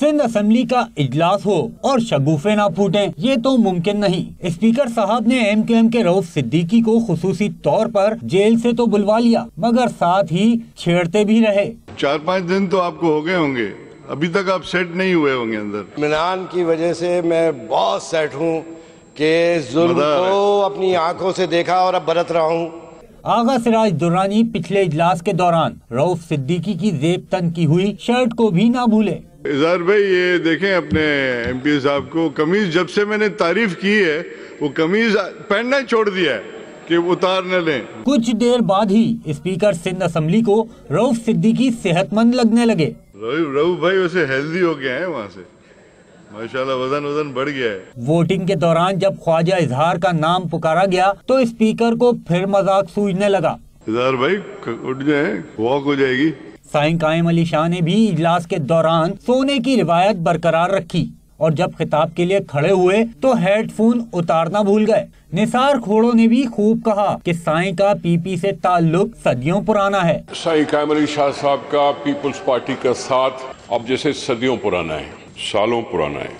Sindh assembly کا اجلاس ہو اور شگوفے نہ پھوٹیں یہ تو ممکن نہیں۔ اسپیکر صاحب نے ایم کیو ایم کے روف صدیقی کو خصوصی طور پر جیل سے تو بلوا لیا مگر ساتھ ہی چھیڑتے بھی رہے۔ چار پانچ دن تو آپ کو ہو گئے ہوں گے۔ ابھی تک آپ سیٹ نہیں ہوئے ہوں گے اندر۔ اطمینان کی وجہ سے میں بہت سیٹ ہوں کہ ظلم۔ کو اپنی آنکھوں سے دیکھا اور اب برت رہا ہوں۔ آغا سراج درانی پچھلے اجلاس کے دوران روف صدیقی کی زیب تن کی ہوئی شرٹ کو بھی نہ بھولے۔ اظہار بھائی یہ دیکھیں اپنے ایم پی صاحب کو کمیز جب سے میں نے تعریف کی ہے وہ کمیز پہننا چھوڑ دیا ہے کہ اتار نہ لیں۔ کچھ دیر بعد ہی اسپیکر سندھ اسمبلی کو روف صدیقی صحت مند لگنے لگے۔ رو رو بھائی ویسے ہیلدی ہو گیا ہے وہاں سے۔ ماشاءاللہ وزن وزن بڑھ گیا ہے۔ ووٹنگ کے دوران جب خواجہ اظہار کا نام پکارا گیا تو اسپیکر کو پھر مذاق سوجنے لگا۔ اظہار بھائی اٹھ جائیں واک ہو جائے گی۔ سائن قائم علی شاہ نے بھی اجلاس کے دوران سونے کی روایت برقرار رکھی اور جب خطاب کے لیے کھڑے ہوئے تو ہیڈ فون اتارنا بھول گئے۔ نثار کھوڑوں نے بھی خوب کہا کہ سائیں کا پی پی سے تعلق صدیوں پرانا ہے۔ سائی قائم علی شاہ صاحب کا پیپلز پارٹی کا ساتھ اب جیسے صدیوں پرانا ہے، سالوں پرانا ہے۔